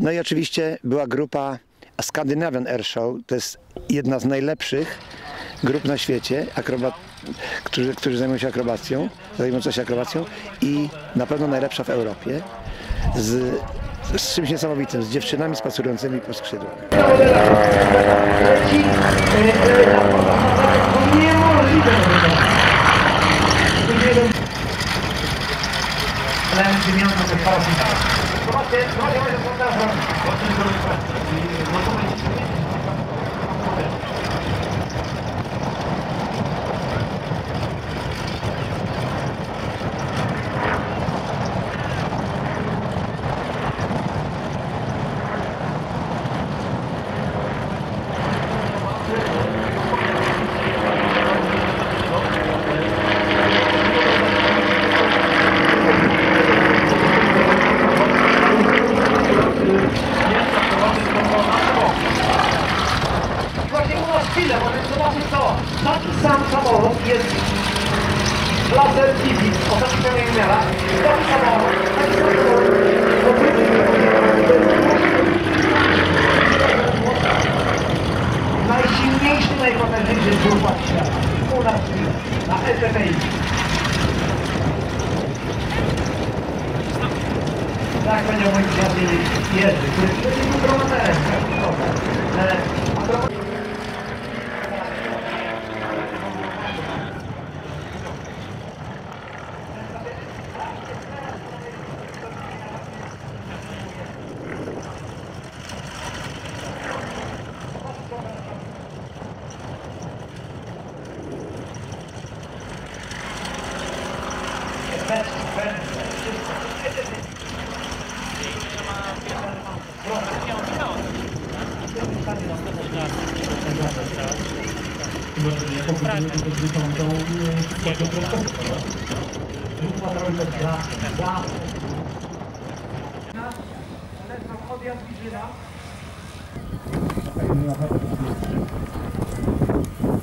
No i oczywiście była grupa Scandinavian Air Show. To jest jedna z najlepszych grup na świecie, akrobat, którzy, którzy zajmują się akrobacją, zajmująca się akrobacją i na pewno najlepsza w Europie. Z, z czymś niesamowitym, z dziewczynami spacerującymi po skrzydłach. 15 minutos para final. 这边也免了。Odjazd Wiżyna.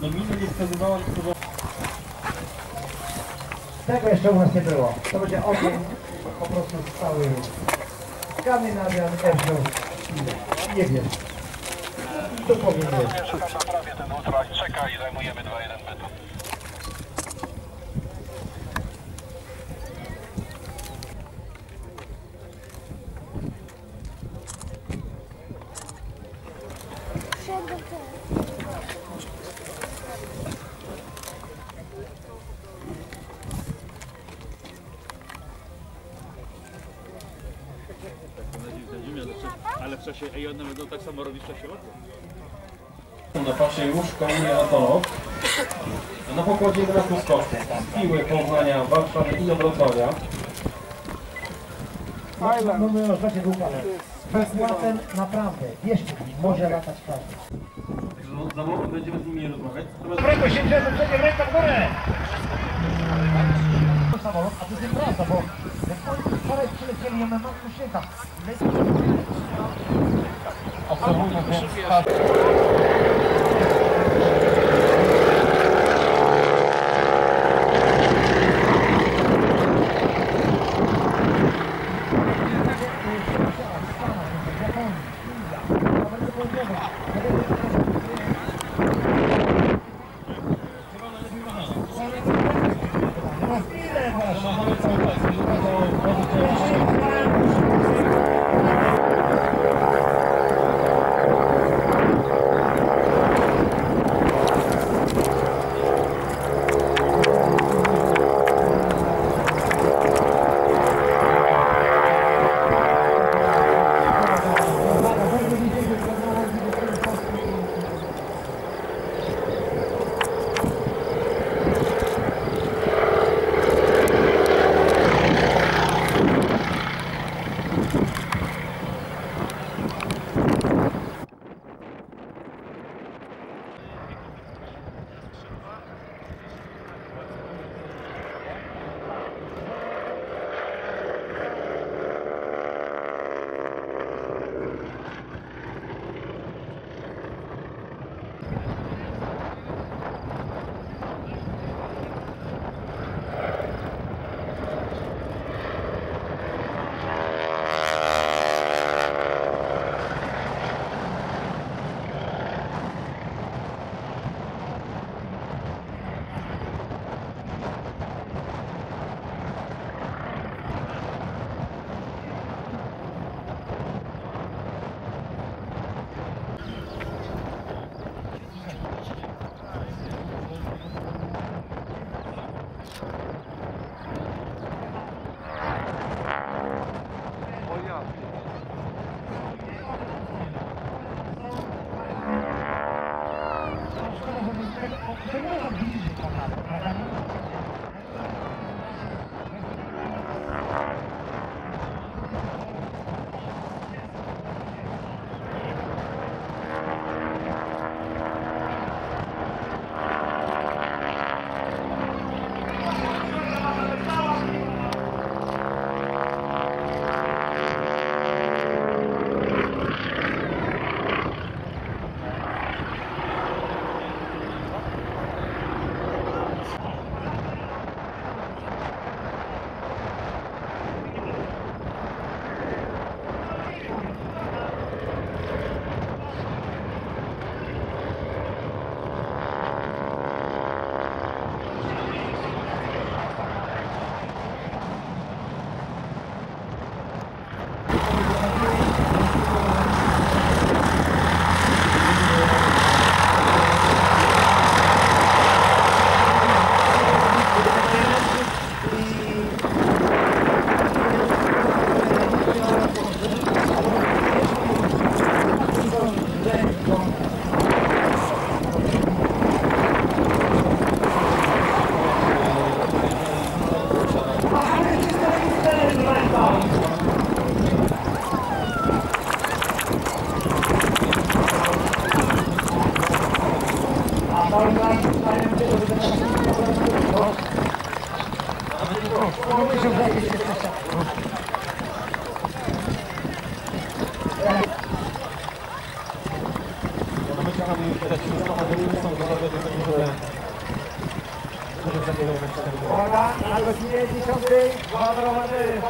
No mina nie wskazywała, to Tego jeszcze u nas nie było. To będzie ogień po prostu cały Skandynawia, Erżą, nie wiem. To powinien być. Prawie ten ultrak czeka i zajmujemy 2-1 beton. Ale w czasie, i one będą tak samo robić w czasie lotu. Na pasie łóżko Unii Anatonów. Na pokładzie 11 skoków. Z Piły, Poznania, Warszawy i Wrocławia. No my już będzie długane. Bezpłatem naprawdę, mi, może latać każdy. Także za moment będziemy z nimi rozmawiać. Ręku się drze, będzie w rękę w górę! Samolot, a to jest nieprawda, bo jak oni wczoraj przylecieli, ja mam święta. obserwujmy więc Godzinie 10 dwa browary